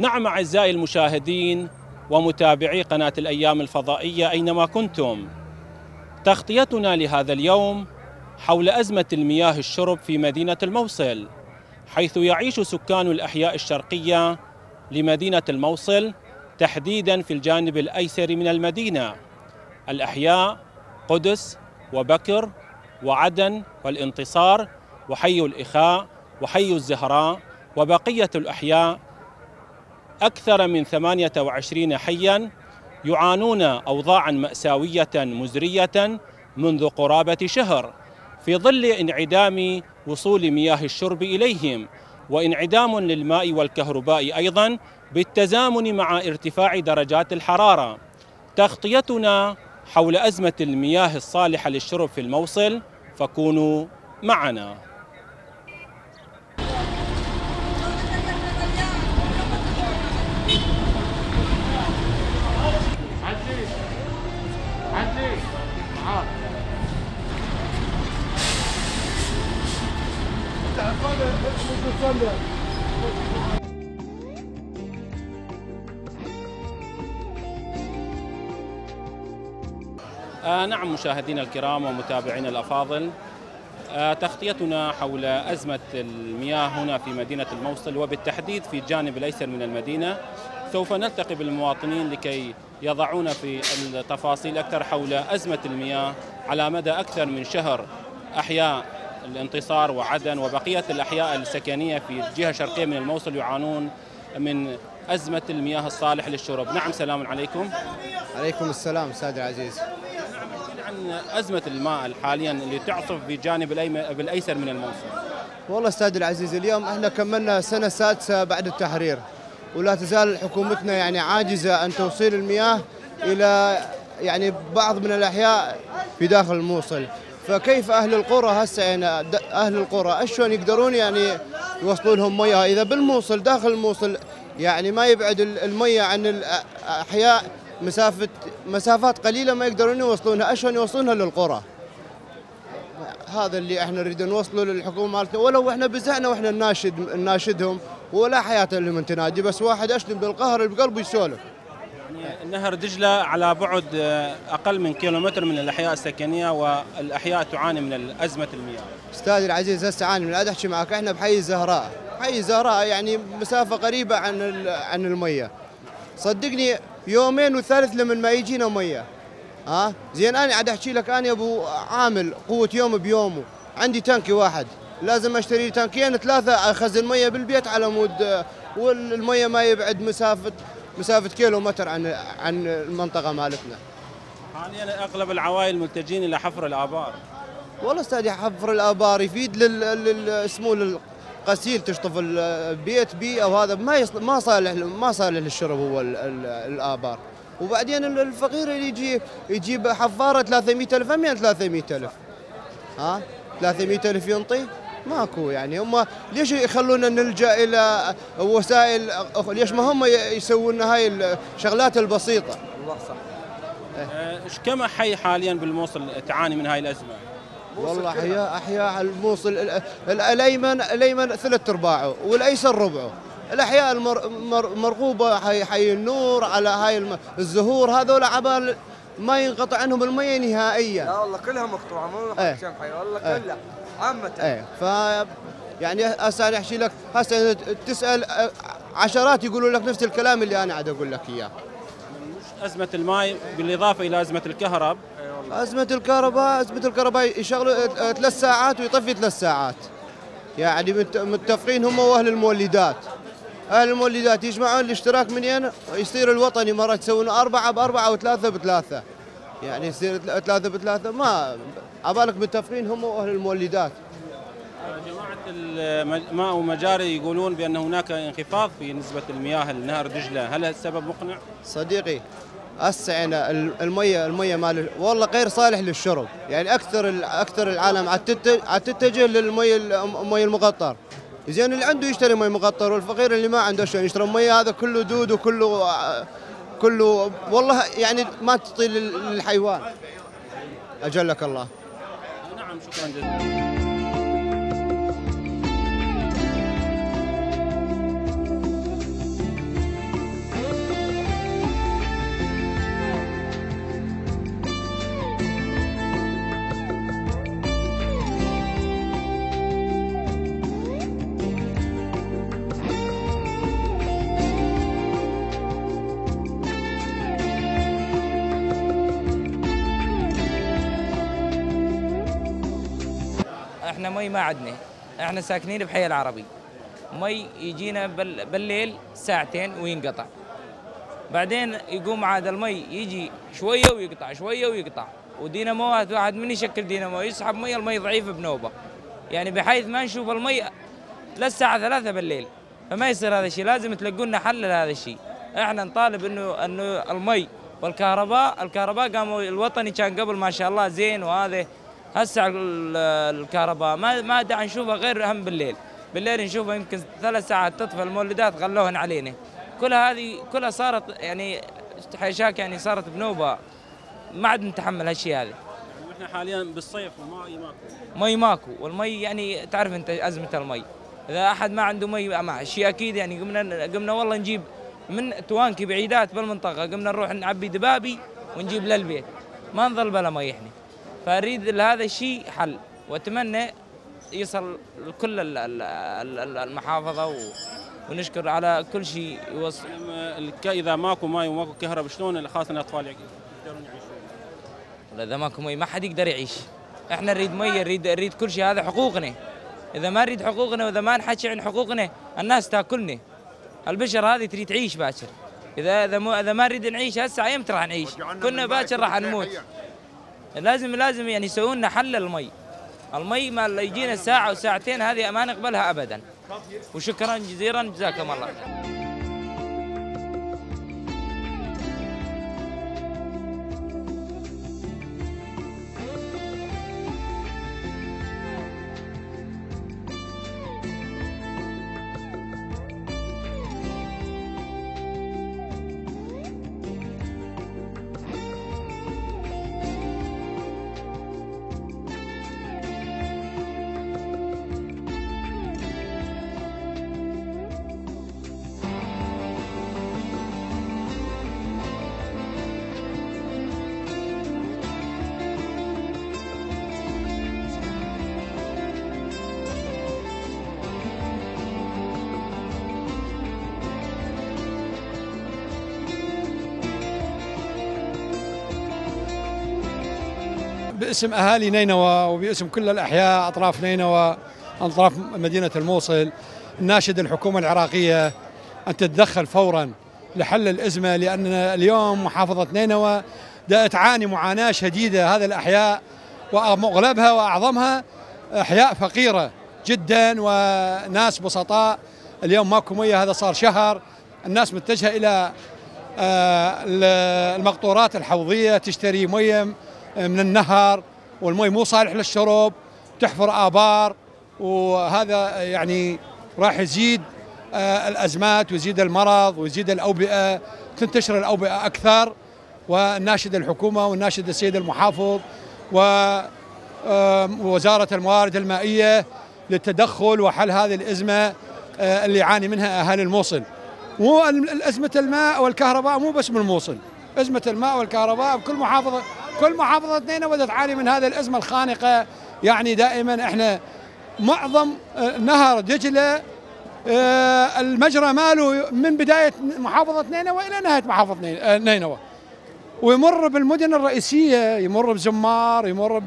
نعم أعزائي المشاهدين ومتابعي قناة الأيام الفضائية أينما كنتم. تغطيتنا لهذا اليوم حول أزمة المياه الشرب في مدينة الموصل حيث يعيش سكان الأحياء الشرقية لمدينة الموصل تحديدا في الجانب الأيسر من المدينة. الأحياء قدس وبكر وعدن والانتصار وحي الإخاء وحي الزهراء وبقية الأحياء أكثر من 28 حياً يعانون أوضاعاً مأساوية مزرية منذ قرابة شهر في ظل انعدام وصول مياه الشرب إليهم وانعدام للماء والكهرباء أيضاً بالتزامن مع ارتفاع درجات الحرارة. تغطيتنا حول أزمة المياه الصالحة للشرب في الموصل فكونوا معنا. آه نعم مشاهدينا الكرام ومتابعينا الأفاضل. آه تغطيتنا حول أزمة المياه هنا في مدينة الموصل وبالتحديد في الجانب الأيسر من المدينة سوف نلتقي بالمواطنين لكي يضعون في التفاصيل أكثر حول أزمة المياه على مدى أكثر من شهر. أحياء. الانتصار وعدن وبقية الأحياء السكنية في الجهه الشرقيه من الموصل يعانون من أزمة المياه الصالح للشرب. نعم سلام عليكم. عليكم السلام أستاذ العزيز. عن أزمة الماء حاليا اللي تعصف بجانب بالأيسر من الموصل. والله أستاذ العزيز اليوم إحنا كملنا سنة سادسة بعد التحرير ولا تزال حكومتنا يعني عاجزة عن توصيل المياه إلى يعني بعض من الأحياء في داخل الموصل. فكيف أهل القرى هسه يعني أهل القرى؟ شلون يقدرون يعني يوصلوا لهم مياه؟ إذا بالموصل داخل الموصل يعني ما يبعد ال- المياه عن الاحياء مسافه مسافات قليلة ما يقدرون يوصلونها. شلون يوصلونها للقرى؟ هذا اللي إحنا نريد نوصله للحكومة مالتنا. ولو إحنا بزعنا وإحنا نناشد نناشدهم ولا حياة لمن تنادي بس واحد اشلم بالقهر اللي بقلبه يسولف. نهر دجلة على بعد آه، أقل من كيلومتر من الأحياء السكنية والأحياء تعاني من أزمة المياه. استاذي العزيز هسه عاني من احكي معك؟ إحنا بحي الزهراء. حي الزهراء يعني مسافة قريبة عن عن الميه صدقني يومين وثالث لمن ما يجينا ميه ها؟ زين أنا قاعد أحكي لك أنا أبو عامل قوت يوم بيومه. عندي تانكي واحد. لازم أشتري تانكين ثلاثة أخزن ميه بالبيت على مود آه، والميه ما يبعد مسافة مسافة كيلو متر عن عن المنطقة مالتنا. حاليا أغلب العوائل ملتجين إلى حفر الآبار. والله أستاذ حفر الآبار يفيد لل, لل... اسمه للغسيل تشطف ال- البيت بي أو هذا. ما يصل... ما صالح ما صالح للشرب هو ال... ال... الآبار. وبعدين ال- الفقير اللي يجي يجيب حفاره 300000 هم 300000 ها؟ 300000 ينطي؟ ماكو يعني. هم ليش يخلونا نلجأ إلى وسائل ليش ما هم يسوون لنا هاي الشغلات البسيطة؟ آه، إيش كم حي حاليا بالموصل تعاني من هاي الأزمة؟ والله أحياء أحياء الموصل ال- ال- الأيمن الأيمن ثلاث أرباعه والأيسر ربعه. الأحياء المر مر مرغوبة حي, حي النور على هاي الزهور هذول عبال ما ينقطع عنهم المياه نهائيا. لا والله كلها مقطوعة مو. حق شمحي والله إيه. كلها. عامة. إيه ف يعني هسه أنا أحكي لك هسه تسأل أه، عشرات يقولوا لك نفس الكلام اللي أنا قاعد أقول لك إياه. أزمة الماء بالإضافة إلى أزمة الكهرب. أزمة الكهرباء أزمة الكهرباء يشغلوا آه، ثلاث ساعات ويطفي ثلاث ساعات. يعني مت- متفقين هم وأهل المولدات. أهل المولدات يجمعون الاشتراك منين؟ يصير الوطني مرات يسوون أربعة بأربعة وثلاثة بثلاثة. يعني يصير ثل- ثلاثة بثلاثه ما عبالك متفقين هم وأهل المولدات. جماعة الماء ومجاري يقولون بأن هناك انخفاض في نسبة المياه لنهر دجلة. هل هذا السبب مقنع؟ صديقي هسه يعني ال- الميه المية مال والله غير صالح للشرب. يعني أكثر أكثر العالم عاد تت- عاد تتجه للمي المي المقطر زين اللي عنده يشتري مي مقطر والفقير اللي ما عنده شيء يشتري مي هذا كله دود وكله آه، كله والله يعني ما تعطي لل- للحيوان. أجلك الله. نعم شكرا جزيلا. إحنا مي ما عندنا إحنا ساكنين بحي العربي. مي يجينا بال بالليل ساعتين وينقطع. بعدين يقوم عاد المي يجي شوية ويقطع شوية ويقطع. وديناموات واحد من يشكل دينامو؟ يسحب مي المي ضعيف بنوبة. يعني بحيث ما نشوف المي للساعة ثلاثة بالليل. فما يصير هذا الشيء لازم تلقوا لنا حل لهذا الشيء إحنا نطالب إنه إنه المي والكهرباء الكهرباء قاموا الوطني كان قبل ما شاء الله زين وهذا هسه ال- الكهرباء. ما ما داعي نشوفها غير هم بالليل. بالليل نشوفها يمكن ثلاث ساعات تطفى المولدات غلوهن علينا. كلها هذه كلها صارت يعني حيشاك يعني صارت بنوبة. ما عاد نتحمل هالشيء هذا. إحنا حاليا بالصيف وماء ماكو. مي ماكو. والمي يعني تعرف أنت أزمة المي. إذا أحد ما عنده مي ما شيء أكيد يعني قمنا قمنا والله نجيب من توانكي بعيدات بالمنطقة. قمنا نروح نعبي دبابي ونجيب للبيت. ما نظل بلا مي إحنا. فأريد لهذا الشيء حل. وأتمنى يصل لكل ال- ال- ال- ال- المحافظة و ونشكر على كل شيء يوصل. الك- إذا ماكو ماء وماكو كهرباء شلون خاصة الأطفال يقدرون يعيشون؟ إذا ماكو مي ما حد يقدر يعيش. إحنا نريد مي نريد نريد كل شيء هذا حقوقنا. إذا ما نريد حقوقنا وإذا ما نحكي عن حقوقنا الناس تاكلنا. البشر هذه تريد تعيش باكر. اذا إذا مو إذا ما نريد نعيش هسه ايمتى راح نعيش. كنا باكر راح نموت. لازم لازم يعني يسوون لنا حل المي. المي ما يجينا ساعة وساعتين هذه ما نقبلها ابدا. وشكرا جزيلا جزاكم الله. باسم أهالي نينوى وباسم كل الأحياء أطراف نينوى أطراف مدينة الموصل ناشد الحكومة العراقية أن تتدخل فورا لحل الإزمة لأن اليوم محافظة نينوى تعاني معاناة شديدة. هذه الأحياء وأغلبها وأعظمها أحياء فقيرة جدا وناس بسطاء. اليوم ماكو مية هذا صار شهر. الناس متجهة إلى آه، المقطورات الحوضية تشتري ميه من النهر والمي مو صالح للشرب تحفر آبار وهذا يعني راح يزيد آه، الأزمات ويزيد المرض ويزيد الأوبئة تنتشر الأوبئة أكثر وناشد الحكومة وناشد السيد المحافظ ووزارة الموارد المائية للتدخل وحل هذه الأزمة آه، اللي يعاني منها اهالي الموصل. مو ازمه الماء والكهرباء مو بس من الموصل أزمة الماء والكهرباء بكل محافظة كل محافظة نينوى تعاني من هذه الأزمة الخانقة. يعني دائما إحنا معظم آه، نهر دجلة آه، المجرى ماله من بداية محافظة نينوى إلى نهاية محافظة آه، نينوى. ويمر بالمدن الرئيسية يمر بزمار يمر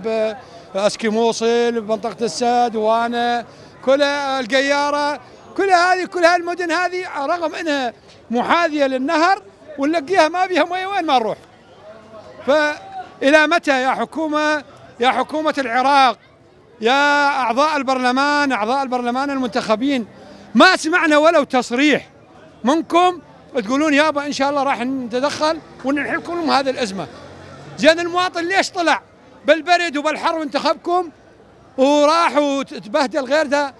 باسكي موصل بمنطقة السد وأنا كل القيارة كل هذه كل هالمدن هذه رغم إنها محاذية للنهر ونلقيها ما بيها مية وين ما نروح. فإلى متى يا حكومة؟ يا حكومة العراق. يا أعضاء البرلمان أعضاء البرلمان المنتخبين. ما سمعنا ولو تصريح منكم تقولون يابا إن شاء الله راح نتدخل ونحل لكم هذه الأزمة. زين المواطن ليش طلع؟ بالبرد وبالحر وانتخبكم وراح وتبهدل غير ذا.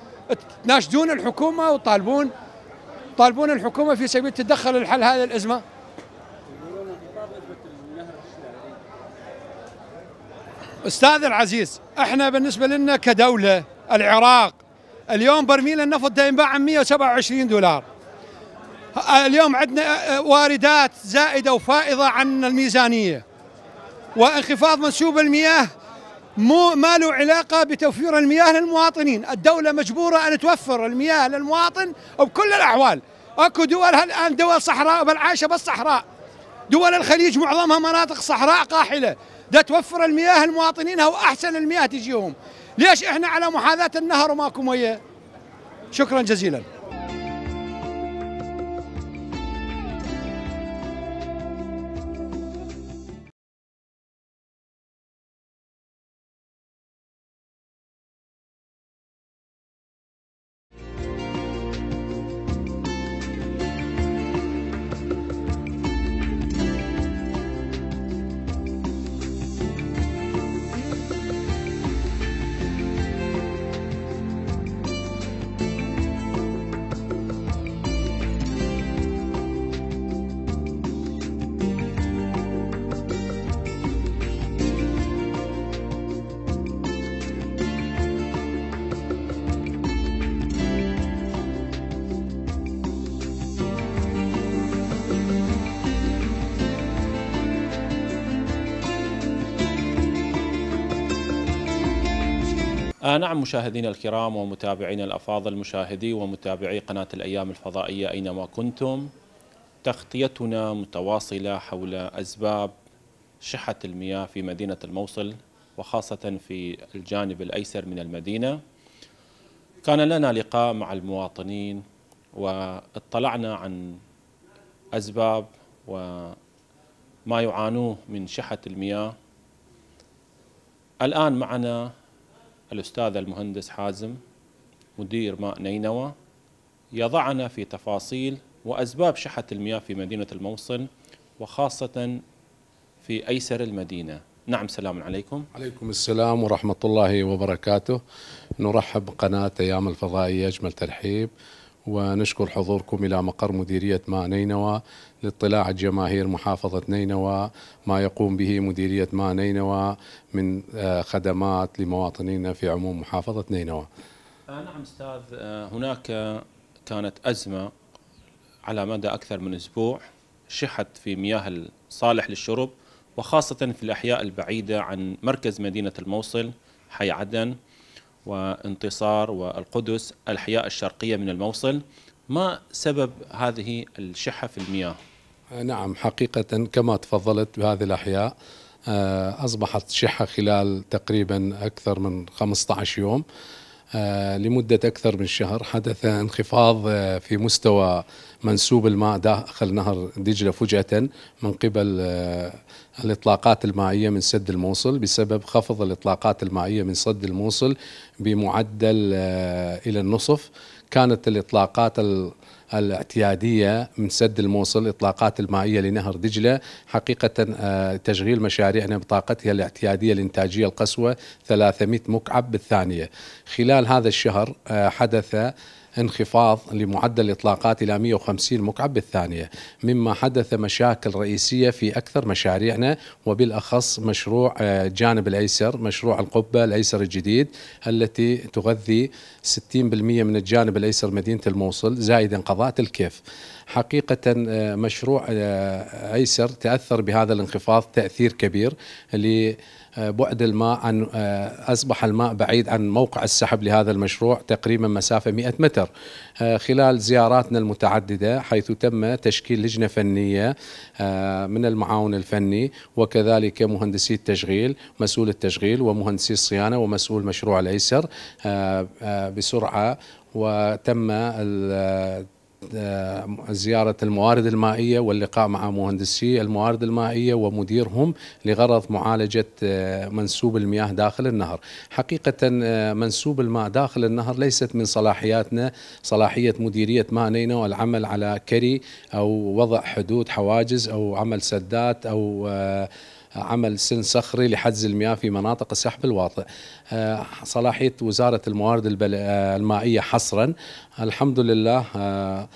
تناشدون الحكومة وتطالبون طالبون الحكومة في سبيل تدخل لحل هذه الأزمة. أستاذ العزيز إحنا بالنسبة لنا كدولة العراق اليوم برميل النفط دا ينباع عن 127 دولار. اليوم عندنا واردات زائدة وفائضة عن الميزانية. وانخفاض منسوب المياه مو ما له علاقة بتوفير المياه للمواطنين، الدولة مجبورة أن توفر المياه للمواطن وبكل الأحوال، أكو دول الان دول صحراء بل عايشه بالصحراء. دول الخليج معظمها مناطق صحراء قاحلة، ده توفر المياه لمواطنينها واحسن المياه تجيهم. ليش إحنا على محاذاة النهر وماكو ميه شكرا جزيلا آه نعم مشاهدينا الكرام ومتابعينا الأفاضل مشاهدي ومتابعي قناة الأيام الفضائية أينما كنتم تغطيتنا متواصلة حول أسباب شحة المياه في مدينة الموصل وخاصة في الجانب الأيسر من المدينة. كان لنا لقاء مع المواطنين واطلعنا عن أسباب وما يعانوه من شحة المياه. الآن معنا الأستاذ المهندس حازم مدير ماء نينوى يضعنا في تفاصيل وأسباب شحة المياه في مدينة الموصل وخاصة في أيسر المدينة. نعم سلام عليكم. عليكم السلام ورحمة الله وبركاته. نرحب بقناة أيام الفضائية أجمل ترحيب. ونشكر حضوركم إلى مقر مديرية ماء نينوى لاطلاع الجماهير محافظة نينوى ما يقوم به مديرية ماء نينوى من آه، خدمات لمواطنينا في عموم محافظة نينوى. آه نعم أستاذ آه هناك كانت أزمة على مدى أكثر من أسبوع شحت في مياه الصالح للشرب وخاصة في الأحياء البعيدة عن مركز مدينة الموصل حي عدن. وانتصار والقدس الأحياء الشرقية من الموصل ما سبب هذه الشحة في المياه؟ نعم حقيقة كما تفضلت بهذه الأحياء آه، أصبحت شحة خلال تقريبا أكثر من 15 يوم آه، لمدة أكثر من شهر حدث انخفاض آه، في مستوى منسوب الماء داخل نهر دجلة فجأة من قبل الإطلاقات المائية من سد الموصل بسبب خفض الإطلاقات المائية من سد الموصل بمعدل إلى النصف. كانت الإطلاقات الاعتيادية من سد الموصل إطلاقات المائية لنهر دجلة. حقيقة آه، تشغيل مشاريعنا بطاقتها الاعتيادية الإنتاجية القصوى 300 مكعب بالثانية. خلال هذا الشهر آه، حدث انخفاض لمعدل الإطلاقات إلى 150 مكعب بالثانية مما حدث مشاكل رئيسية في أكثر مشاريعنا وبالأخص مشروع آه، جانب الأيسر مشروع القبة الأيسر الجديد التي تغذي 60% من الجانب الأيسر مدينة الموصل زائدا قضاء الكيف. حقيقة آه، مشروع آه، أيسر تأثر بهذا الانخفاض تأثير كبير بعد الماء عن أصبح الماء بعيد عن موقع السحب لهذا المشروع تقريبا مسافة 100 متر. خلال زياراتنا المتعددة حيث تم تشكيل لجنة فنية من المعاون الفني وكذلك مهندسي التشغيل مسؤول التشغيل ومهندسي الصيانة ومسؤول مشروع الأيسر بسرعة. وتم آه، زيارة الموارد المائية واللقاء مع مهندسي الموارد المائية ومديرهم لغرض معالجة آه، منسوب المياه داخل النهر. حقيقة آه، منسوب الماء داخل النهر ليست من صلاحياتنا صلاحية مديرية ماء نينا والعمل على كري أو وضع حدود حواجز أو عمل سدات أو عمل سن صخري لحجز المياه في مناطق السحب الواطئ. آه، صلاحية وزارة الموارد آه، المائية حصرا. الحمد لله آه،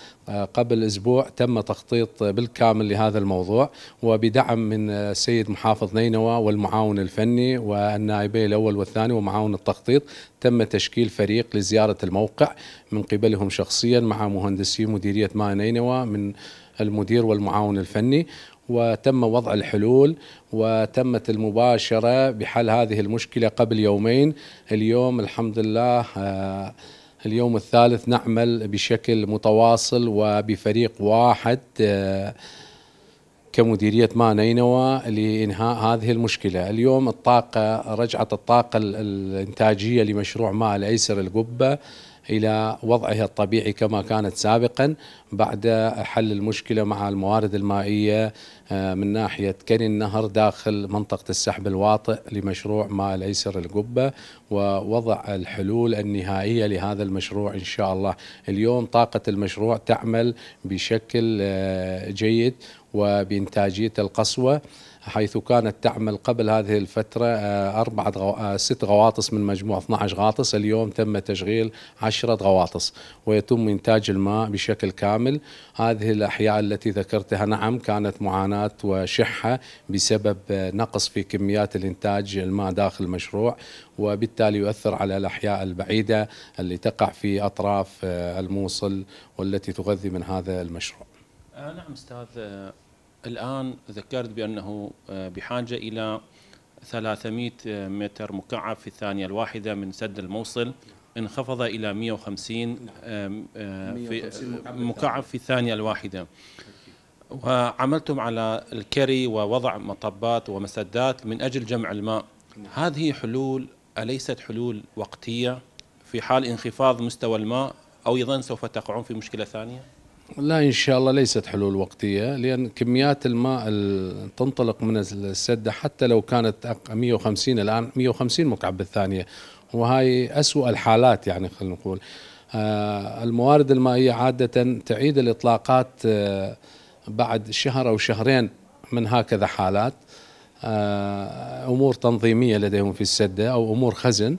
قبل أسبوع تم تخطيط بالكامل لهذا الموضوع وبدعم من السيد محافظ نينوى والمعاون الفني والنائبي الأول والثاني ومعاون التخطيط. تم تشكيل فريق لزيارة الموقع من قبلهم شخصيا مع مهندسي مديرية ماء نينوى من المدير والمعاون الفني. وتم وضع الحلول وتمت المباشرة بحل هذه المشكلة قبل يومين. اليوم الحمد لله آه، اليوم الثالث نعمل بشكل متواصل وبفريق واحد آه، كمديرية ما نينوى لإنهاء هذه المشكلة. اليوم الطاقة رجعت الطاقة ال- الإنتاجية لمشروع ماء الأيسر القبة. إلى وضعها الطبيعي كما كانت سابقا بعد حل المشكلة مع الموارد المائية آه، من ناحية كني النهر داخل منطقة السحب الواطئ لمشروع ماء الأيسر القبة ووضع الحلول النهائية لهذا المشروع إن شاء الله. اليوم طاقة المشروع تعمل بشكل آه، جيد وبإنتاجية القسوة حيث كانت تعمل قبل هذه الفترة آه، أربعة غو... آه، ست غواطس من مجموع 12 غاطس اليوم تم تشغيل عشرة غواطس ويتم إنتاج الماء بشكل كامل. هذه الأحياء التي ذكرتها نعم كانت معاناة وشحة بسبب آه، نقص في كميات الإنتاج الماء داخل المشروع وبالتالي يؤثر على الأحياء البعيدة اللي تقع في أطراف الموصل والتي تغذي من هذا المشروع. نعم أستاذ الآن ذكرت بأنه آه، بحاجة إلى 300 متر مكعب في الثانية الواحدة من سد الموصل انخفض إلى 150 آم، آه، في مكعب في الثانية. الواحدة. وعملتم على الكري ووضع مطبات ومسدات من أجل جمع الماء. هذه حلول أليست حلول وقتية في حال انخفاض مستوى الماء أو أيضا سوف تقعون في مشكلة ثانية؟ لا إن شاء الله ليست حلول وقتية لأن كميات الماء ال- تنطلق من السدة حتى لو كانت أق- 150 الآن 150 مكعب بالثانية. وهاي أسوأ الحالات يعني خلينا نقول. آه، الموارد المائية عادة تعيد الإطلاقات آه، بعد شهر أو شهرين من هكذا حالات. آه، أمور تنظيمية لديهم في السدة أو أمور خزن.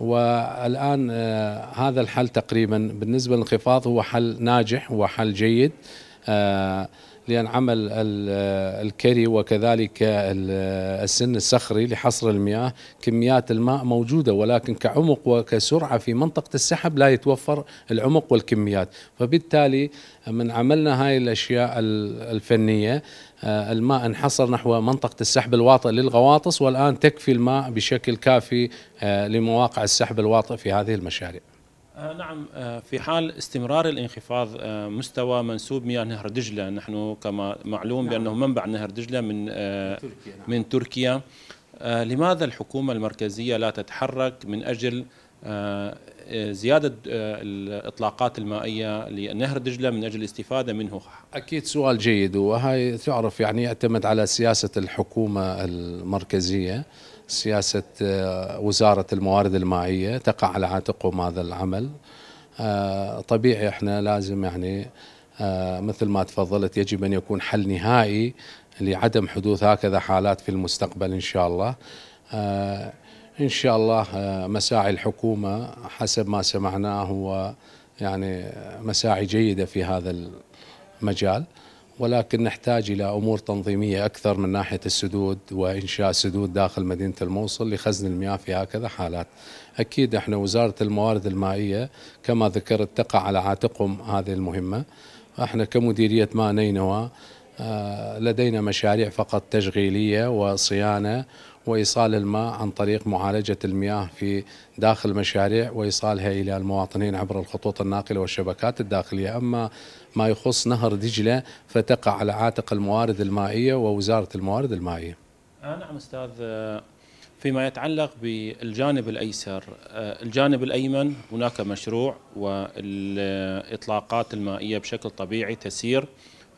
والآن آه، هذا الحل تقريبا بالنسبة للانخفاض هو حل ناجح وحل جيد. لأن عمل ال- الكري وكذلك ال- السن الصخري لحصر المياه كميات الماء موجودة ولكن كعمق وكسرعة في منطقة السحب لا يتوفر العمق والكميات. فبالتالي من عملنا هاي الأشياء ال- الفنية آه، الماء انحصر نحو منطقة السحب الواطئ للغواطس والآن تكفي الماء بشكل كافي آه، لمواقع السحب الواطئ في هذه المشاريع. نعم آه، في حال استمرار الانخفاض آه، مستوى منسوب مياه نهر دجلة. نحن كما معلوم بأنه منبع نهر دجلة من آه، من تركيا آه، لماذا الحكومة المركزية لا تتحرك من أجل آه، آه، زيادة آه، الإطلاقات المائية لنهر دجلة من أجل الاستفادة منه؟ أكيد سؤال جيد وهاي تعرف يعني يعتمد على سياسة الحكومة المركزية. سياسة آه، وزارة الموارد المائية تقع على عاتقهم هذا العمل. آه، طبيعي إحنا لازم يعني آه، مثل ما تفضلت يجب أن يكون حل نهائي لعدم حدوث هكذا حالات في المستقبل إن شاء الله. إن شاء الله مساعي الحكومة حسب ما سمعناه هو يعني مساعي جيدة في هذا المجال. ولكن نحتاج إلى أمور تنظيمية أكثر من ناحية السدود وإنشاء سدود داخل مدينة الموصل لخزن المياه في هكذا حالات. أكيد إحنا وزارة الموارد المائية كما ذكرت تقع على عاتقهم هذه المهمة. إحنا كمديرية ماء نينوى لدينا مشاريع فقط تشغيلية وصيانة وإيصال الماء عن طريق معالجة المياه في داخل المشاريع وإيصالها إلى المواطنين عبر الخطوط الناقلة والشبكات الداخلية. أما ما يخص نهر دجلة فتقع على عاتق الموارد المائية ووزارة الموارد المائية. آه نعم أستاذ. آه، فيما يتعلق بالجانب الأيسر آه، الجانب الأيمن هناك مشروع والإطلاقات المائية بشكل طبيعي تسير.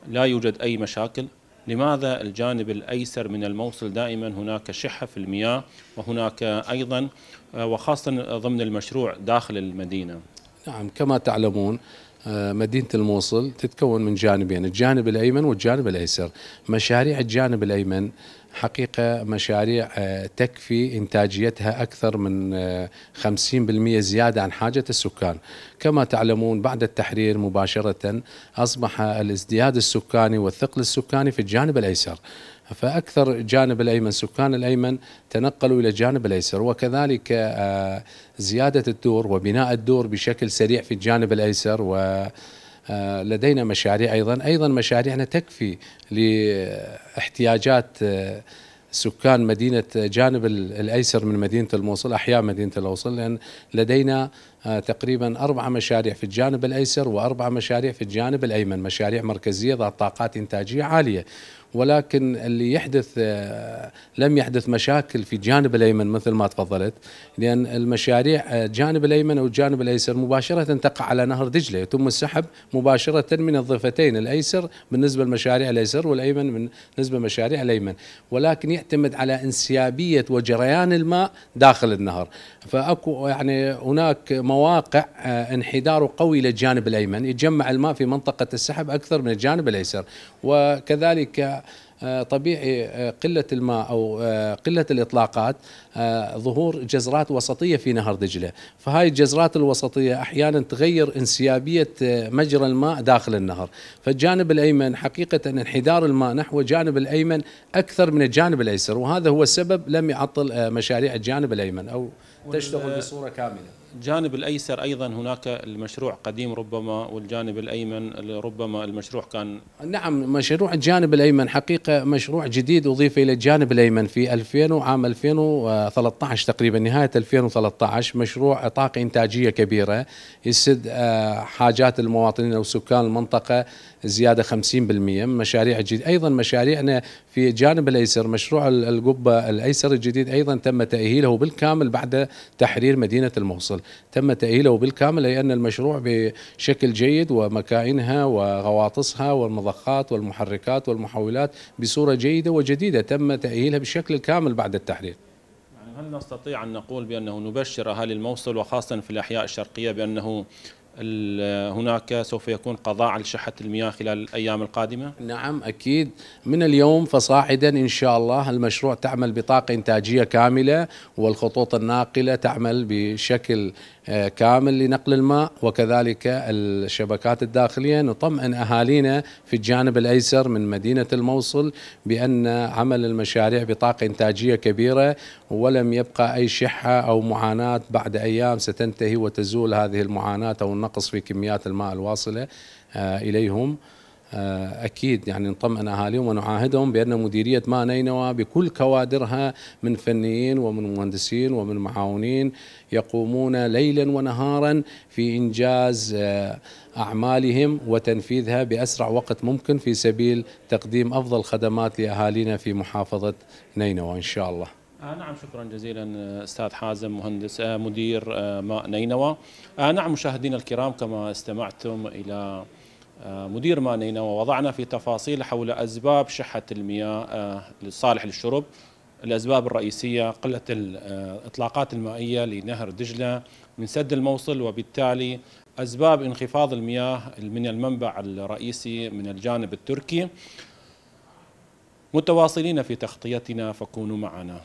لا يوجد أي مشاكل. لماذا الجانب الأيسر من الموصل دائما هناك شحة في المياه وهناك أيضا آه، وخاصة ضمن المشروع داخل المدينة؟ نعم كما تعلمون مدينة الموصل تتكون من جانبين الجانب الأيمن والجانب الأيسر. مشاريع الجانب الأيمن حقيقة مشاريع آه، تكفي إنتاجيتها أكثر من آه، 50% زيادة عن حاجة السكان. كما تعلمون بعد التحرير مباشرة أصبح الازدياد السكاني والثقل السكاني في الجانب الأيسر. فأكثر الجانب الأيمن سكان الأيمن تنقلوا إلى الجانب الأيسر وكذلك آه، زيادة الدور وبناء الدور بشكل سريع في الجانب الأيسر و آه، لدينا مشاريع أيضا. أيضا مشاريعنا تكفي لاحتياجات آه، سكان مدينة جانب ال- الأيسر من مدينة الموصل أحياء مدينة الموصل لأن لدينا تقريبا أربع مشاريع في الجانب الأيسر وأربع مشاريع في الجانب الأيمن مشاريع مركزية ذات طاقات إنتاجية عالية. ولكن اللي يحدث آه، لم يحدث مشاكل في الجانب الأيمن مثل ما تفضلت لأن المشاريع آه، الجانب الأيمن أو الجانب الأيسر مباشرة تقع على نهر دجلة يتم السحب مباشرة من الضفتين الأيسر بالنسبة لمشاريع الأيسر والأيمن بالنسبة لمشاريع الأيمن ولكن يعتمد على انسيابية وجريان الماء داخل النهر. فأكو يعني هناك مواقع آه، انحدار قوي للجانب الأيمن يتجمع الماء في منطقة السحب أكثر من الجانب الأيسر وكذلك آه، طبيعي آه، قلة الماء أو آه، قلة الإطلاقات ظهور جزرات وسطية في نهر دجلة. فهاي الجزرات الوسطية أحيانا تغير انسيابية مجرى الماء داخل النهر. فالجانب الأيمن حقيقة انحدار الماء نحو الجانب الأيمن أكثر من الجانب الأيسر وهذا هو السبب لم يعطل مشاريع الجانب الأيمن أو تشتغل بصورة كاملة. الجانب الأيسر أيضا هناك المشروع قديم ربما والجانب الأيمن ربما المشروع كان نعم مشروع الجانب الأيمن حقيقة مشروع جديد أضيف إلى الجانب الأيمن في 2000 وعام 2013 تقريبا نهاية 2013 مشروع طاقه إنتاجية كبيرة يسد آه، حاجات المواطنين أو سكان المنطقة زيادة 50% مشاريع جديد أيضا مشاريعنا في الجانب الأيسر مشروع القبة الأيسر الجديد أيضا تم تأهيله بالكامل بعد تحرير مدينة الموصل. تم تأهيله بالكامل لأن المشروع بشكل جيد ومكائنها وغواطسها والمضخات والمحركات والمحولات بصورة جيدة وجديدة. تم تاهيلها بالشكل الكامل بعد التحرير. يعني هل نستطيع أن نقول بأنه نبشر أهالي الموصل وخاصة في الأحياء الشرقية بأنه هناك سوف يكون قضاء على شحة المياه خلال الأيام القادمة؟ نعم أكيد من اليوم فصاعدا إن شاء الله المشروع تعمل بطاقة إنتاجية كاملة والخطوط الناقلة تعمل بشكل كامل لنقل الماء وكذلك الشبكات الداخلية. نطمئن أهالينا في الجانب الأيسر من مدينة الموصل بأن عمل المشاريع بطاقة إنتاجية كبيرة ولم يبقى أي شحة أو معاناة بعد أيام ستنتهي وتزول هذه المعاناة أو النقص في كميات الماء الواصلة آه، إليهم. آه، أكيد يعني نطمئن أهاليهم ونعاهدهم بأن مديرية ماء نينوى بكل كوادرها من فنيين ومن مهندسين ومن معاونين يقومون ليلا ونهارا في إنجاز آه، أعمالهم وتنفيذها بأسرع وقت ممكن في سبيل تقديم أفضل خدمات لأهالينا في محافظة نينوى إن شاء الله. آه نعم شكرا جزيلا أستاذ حازم مهندس آه مدير آه ماء نينوى. آه نعم مشاهدينا الكرام كما استمعتم إلى آه، مدير ماء نينوى ووضعنا في تفاصيل حول أسباب شحة المياه آه، للصالح للشرب الأسباب الرئيسية قلة الإطلاقات المائية لنهر دجلة من سد الموصل وبالتالي أسباب انخفاض المياه من المنبع الرئيسي من الجانب التركي. متواصلين في تغطيتنا فكونوا معنا.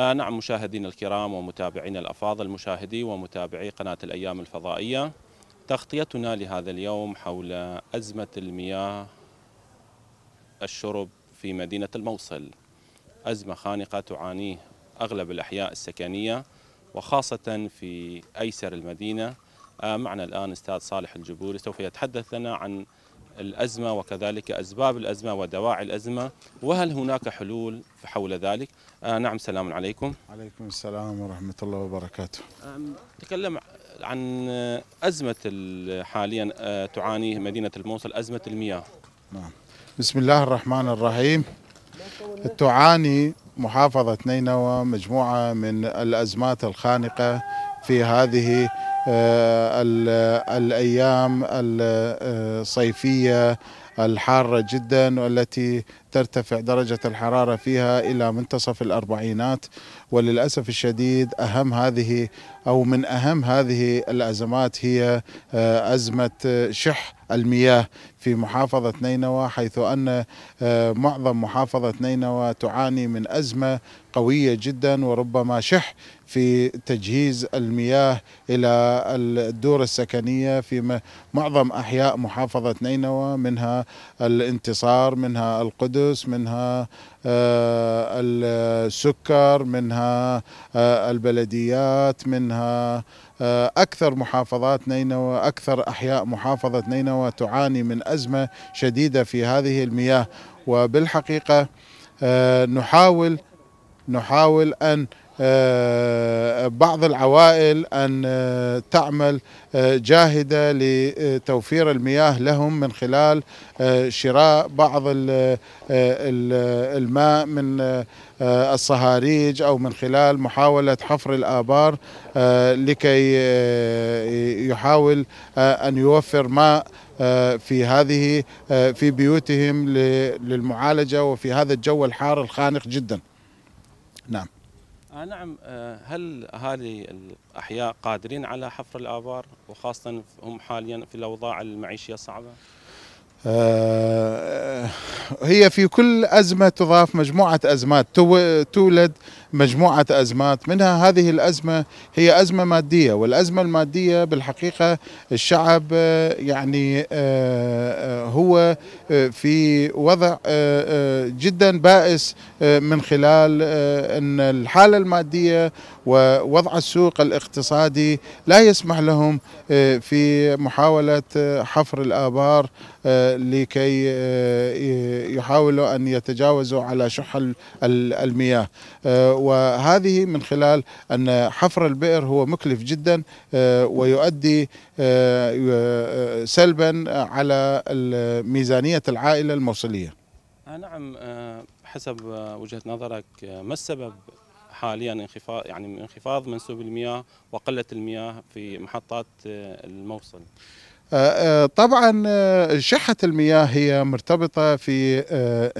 آه نعم مشاهدينا الكرام ومتابعينا الأفاضل مشاهدي ومتابعي قناة الأيام الفضائية. تغطيتنا لهذا اليوم حول أزمة المياه الشرب في مدينة الموصل. أزمة خانقة تعانيه أغلب الأحياء السكنية وخاصة في أيسر المدينة. آه معنا الآن أستاذ صالح الجبوري. سوف يتحدث لنا عن الأزمة وكذلك أسباب الأزمة ودواعي الأزمة وهل هناك حلول حول ذلك؟ آه نعم السلام عليكم. عليكم السلام ورحمة الله وبركاته. تكلم عن أزمة حاليا آه تعانيه مدينة الموصل أزمة المياه. نعم. بسم الله الرحمن الرحيم. تعاني محافظة نينوى مجموعة من الأزمات الخانقة في هذه آه، الأيام الصيفية الحارة جدا والتي ترتفع درجة الحرارة فيها إلى منتصف الأربعينات. وللأسف الشديد أهم هذه أو من أهم هذه الأزمات هي آه، أزمة شح المياه في محافظة نينوى حيث أن آه، معظم محافظة نينوى تعاني من أزمة قوية جدا وربما شح في تجهيز المياه إلى الدور السكنية في معظم أحياء محافظة نينوى منها الانتصار منها القدس منها آه، السكر منها آه، البلديات منها آه، أكثر محافظات نينوى أكثر أحياء محافظة نينوى تعاني من أزمة شديدة في هذه المياه. وبالحقيقة نحاول نحاول أن بعض العوائل أن آه، تعمل آه، جاهدة لتوفير المياه لهم من خلال شراء بعض الماء من الصهاريج أو من خلال محاولة حفر الآبار لكي يحاول أن يوفر ماء في هذه في بيوتهم للمعالجة وفي هذا الجو الحار الخانق جدا. نعم. آه نعم آه هل اهالي الأحياء قادرين على حفر الآبار وخاصة هم حاليا في الأوضاع المعيشية الصعبه؟ آه هي في كل أزمة تضاف مجموعة أزمات تولد مجموعة أزمات منها هذه الأزمة هي أزمة مادية والأزمة المادية بالحقيقة الشعب آه، يعني آه، آه، هو في وضع جدا بائس من خلال أن الحالة المادية ووضع السوق الاقتصادي لا يسمح لهم في محاولة حفر الآبار لكي يحاولوا أن يتجاوزوا على شح المياه. وهذه من خلال أن حفر البئر هو مكلف جدا آه، ويؤدي آه، آه، سلبا على ميزانية العائلة الموصلية. نعم حسب وجهة نظرك ما السبب حاليا انخفاض يعني انخفاض منسوب المياه وقلة المياه في محطات الموصل؟ طبعا شحة المياه هي مرتبطة في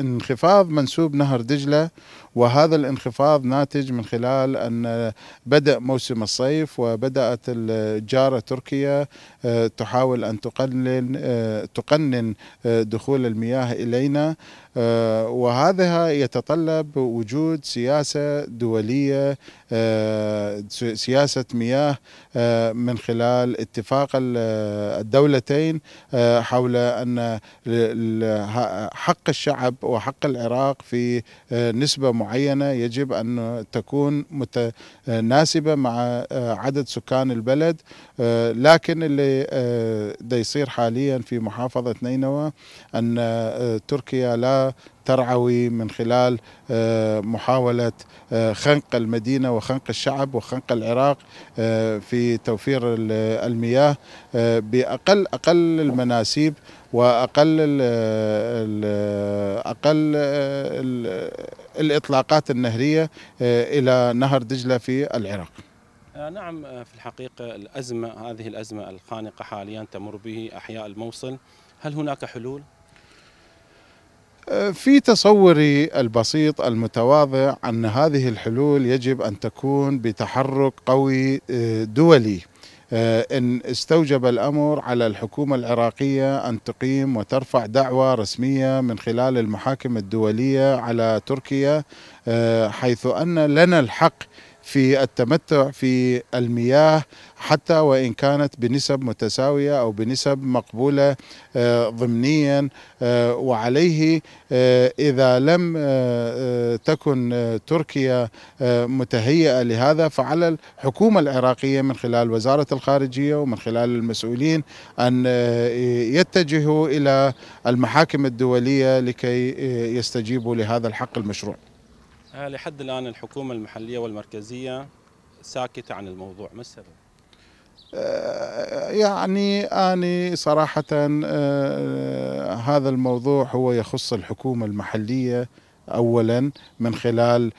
انخفاض منسوب نهر دجلة وهذا الانخفاض ناتج من خلال أن بدأ موسم الصيف وبدأت الجارة تركيا آه، تحاول أن تقنن آه، تقنن آه، دخول المياه إلينا. وهذا يتطلب وجود سياسة دولية سياسة مياه من خلال اتفاق الدولتين حول أن حق الشعب وحق العراق في نسبة معينة يجب أن تكون متناسبة مع عدد سكان البلد. لكن اللي دا يصير حاليا في محافظة نينوى أن تركيا لا ترعوي من خلال محاولة خنق المدينة وخنق الشعب وخنق العراق في توفير المياه بأقل أقل المناسيب وأقل ال ال أقل ال الإطلاقات النهرية آه، إلى نهر دجلة في العراق. آه، نعم آه، في الحقيقة الأزمة هذه الأزمة الخانقة حاليا تمر به أحياء الموصل، هل هناك حلول؟ في تصوري البسيط المتواضع أن هذه الحلول يجب أن تكون بتحرك قوي دولي آه، إن استوجب الأمر على الحكومة العراقية أن تقيم وترفع دعوة رسمية من خلال المحاكم الدولية على تركيا آه، حيث أن لنا الحق في التمتع في المياه حتى وإن كانت بنسب متساوية أو بنسب مقبولة آه، ضمنيا آه، وعليه آه، إذا لم تكن تركيا متهيئة لهذا فعلى الحكومة العراقية من خلال وزارة الخارجية ومن خلال المسؤولين أن يتجهوا إلى المحاكم الدولية لكي يستجيبوا لهذا الحق المشروع. لحد الآن الحكومة المحلية والمركزية ساكتة عن الموضوع، ما السبب؟ يعني أنا صراحة آه، هذا الموضوع هو يخص الحكومة المحلية اولا من خلال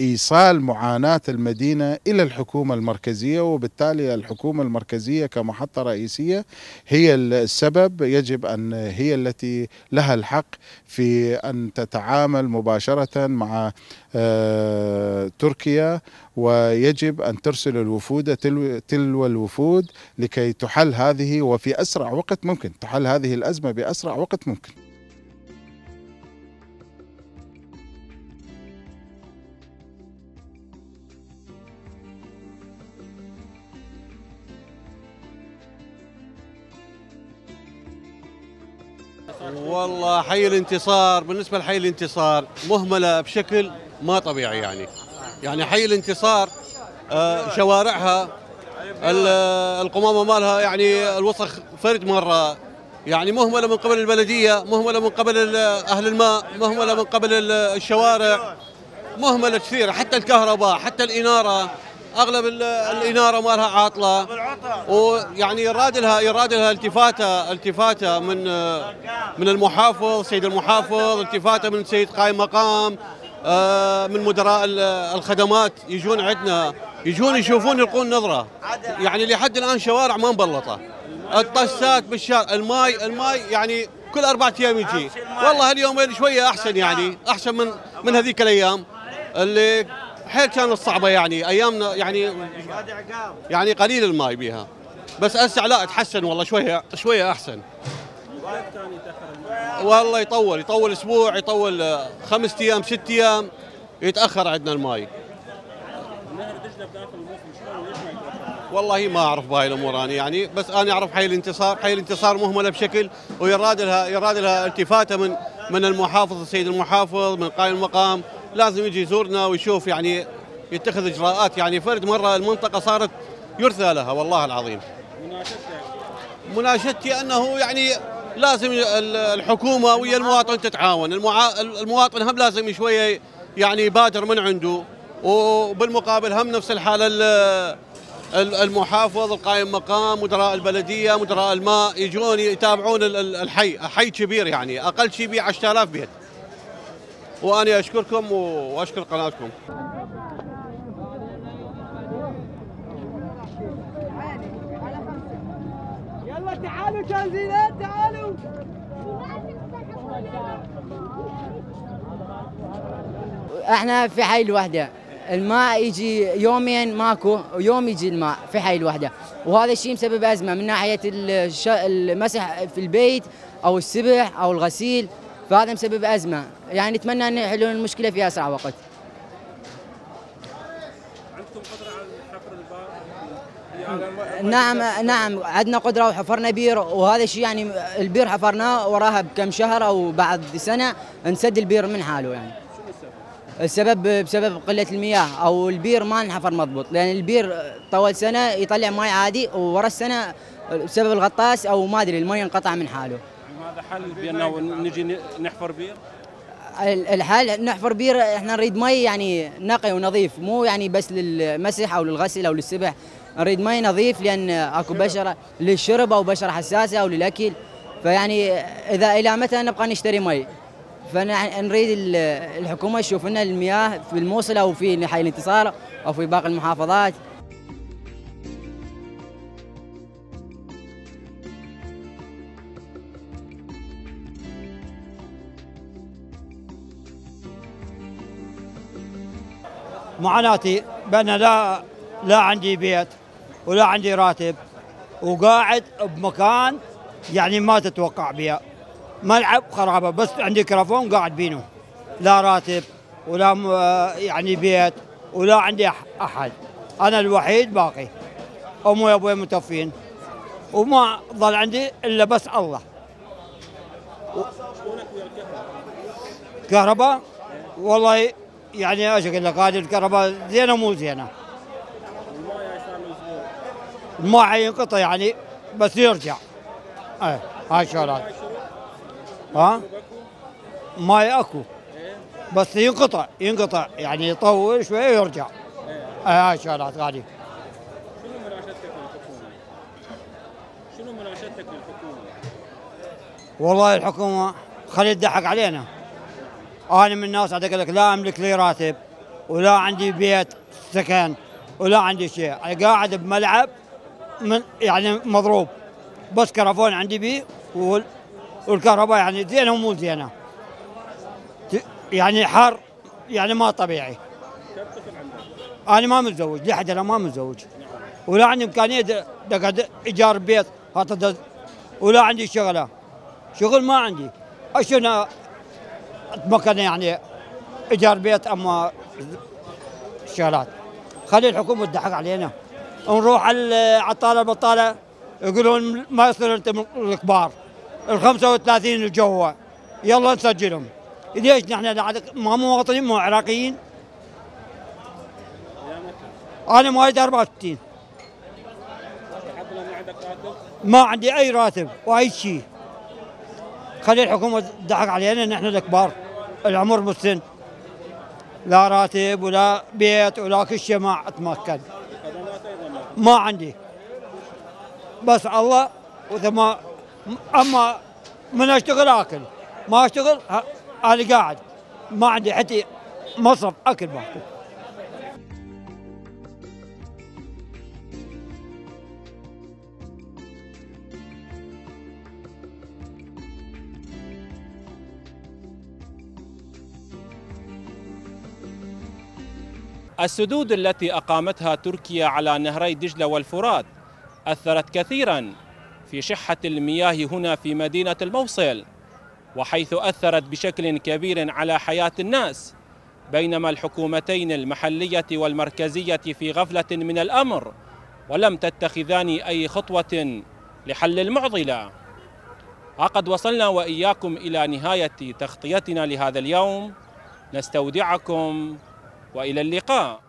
إيصال معاناة المدينة إلى الحكومة المركزية وبالتالي الحكومة المركزية كمحطة رئيسية هي السبب. يجب أن هي التي لها الحق في أن تتعامل مباشرة مع آه، تركيا ويجب أن ترسل الوفود تلو الوفود لكي تحل هذه وفي أسرع وقت ممكن تحل هذه الأزمة بأسرع وقت ممكن. والله حي الانتصار بالنسبة لحي الانتصار مهملة بشكل ما طبيعي يعني. يعني حي الانتصار آه، شوارعها ال- القمامة مالها يعني الوسخ فرد مرة. يعني مهملة من قبل البلدية مهملة من قبل أهل الماء مهملة من قبل ال- الشوارع مهملة كثيرة حتى الكهرباء حتى الإنارة. أغلب ال- الإنارة مالها عاطلة. ويعني يراد لها يراد لها التفاته التفاته من من المحافظ سيد المحافظ التفاته من سيد قائم مقام آه، من مدراء ال- الخدمات. يجون عندنا يجون يشوفون يلقون نظرة. يعني لحد الآن شوارع ما مبلطة. الطسات بالشارع الماي الماي يعني كل أربع أيام يجي. والله هاليومين شوية أحسن يعني أحسن من من هذيك الأيام. اللي حيل كانت صعبة يعني؟ أيامنا يعني يعني قليل الماي بيها بس هسه لا تحسن والله شوية شوية أحسن. والله يطول يطول أسبوع يطول آه، خمس أيام ست أيام يتأخر عندنا الماي والله ما أعرف بهاي الأمور أنا يعني بس أنا أعرف حي الانتصار حي الانتصار مهمله بشكل ويراد لها يراد لها التفاتة من من المحافظ السيد المحافظ من قائم المقام. لازم يجي يزورنا ويشوف يعني يتخذ إجراءات. يعني فرد مرة المنطقة صارت يرثى لها والله العظيم. مناشدتي أنه يعني لازم ال- الحكومة ويا المواطن تتعاون. المواطن هم لازم شوية يعني يبادر من عنده وبالمقابل هم نفس الحالة ال- ال- المحافظ القائم مقام مدراء البلدية مدراء الماء يجون يتابعون ال- ال- الحي حي كبير يعني أقل شيء بيه 10000 بيت. وأنا أشكركم وأشكر قناتكم. يلا تعالوا تنزيلات تعالوا. إحنا في حي الوحدة. الماء يجي يومين ماكو ويوم يجي الماء في حي الوحدة. وهذا الشيء مسبب أزمة من ناحية الش... المسح في البيت أو السبح أو الغسيل. فهذا مسبب أزمة. يعني نتمنى أن يحلون المشكلة في أسرع وقت. نعم نعم. عندنا قدرة وحفرنا بير وهذا الشيء يعني البير حفرناه وراها بكم شهر أو بعد سنة نسد البير من حاله يعني. السبب بسبب قلة المياه أو البير ما انحفر مضبوط. لأن البير طول سنة يطلع ماي عادي وورا السنة بسبب الغطاس أو ما أدري الماء انقطع من حاله. هذا حل بأنه نجي نحفر بير؟ ال- الحال نحفر بير إحنا نريد مي يعني نقي ونظيف مو يعني بس للمسح أو للغسل أو للسبح. نريد مي نظيف لأن أكو بشرة للشرب أو بشرة حساسة أو للأكل. فيعني إذا إلى متى نبقى نشتري مي؟ فنريد ال- الحكومة تشوف لنا المياه في الموصل أو في حي الانتصار أو في باقي المحافظات. معاناتي بأن لا لا عندي بيت ولا عندي راتب وقاعد بمكان يعني ما تتوقع بها ملعب خرابة بس عندي كرفون قاعد بينه. لا راتب ولا يعني بيت ولا عندي أح- أحد. أنا الوحيد باقي. امي وابوي متوفين. وما ظل عندي إلا بس الله. كهرباء؟ والله يعني إيش أقول لك هذه الكهرباء زينة مو زينة. الماء ينقطع يعني بس يرجع. إيه هاي شغلات ها؟ ماي أكو. بس ينقطع ينقطع. يعني يطول شوية ويرجع. إيه هاي شغلات غاليه شنو مناشدتك للحكومة؟ والله الحكومة خلي تضحك علينا. أنا من الناس أقول لك لا أملك لي راتب ولا عندي بيت سكن ولا عندي شيء. قاعد بملعب من يعني مضروب. بس كرفون عندي بيه وال- والكهرباء يعني زينة ومو زينة. يعني حر يعني ما طبيعي. أنا ما متزوج لحد أنا ما متزوج. ولا عندي إمكانية اقعد إيجار بيت ولا عندي شغلة. شغل ما عندي. عشان اتمكن يعني إيجار بيت أما شغلات. خلي الحكومة تضحك علينا. نروح على الطاله البطالة يقولون ما يصير أنت الكبار. ال 35 اللي جوا يلا نسجلهم. ليش نحن ما مواطنين مو عراقيين؟ أنا مواليد 64 ما عندي أي راتب وأي شيء. خلي الحكومة تضحك علينا نحن الكبار. العمر بالسن. لا راتب ولا بيت ولا كل شيء ما أتمكن. ما عندي. بس الله وإذا ما أما من أشتغل أكل ما أشتغل أنا قاعد. ما عندي حتى مصرف أكل باكل السدود التي أقامتها تركيا على نهري دجلة والفرات أثرت كثيرا في شحة المياه هنا في مدينة الموصل وحيث أثرت بشكل كبير على حياة الناس بينما الحكومتين المحلية والمركزية في غفلة من الأمر ولم تتخذان أي خطوة لحل المعضلة. وقد وصلنا وإياكم إلى نهاية تغطيتنا لهذا اليوم. نستودعكم وإلى اللقاء.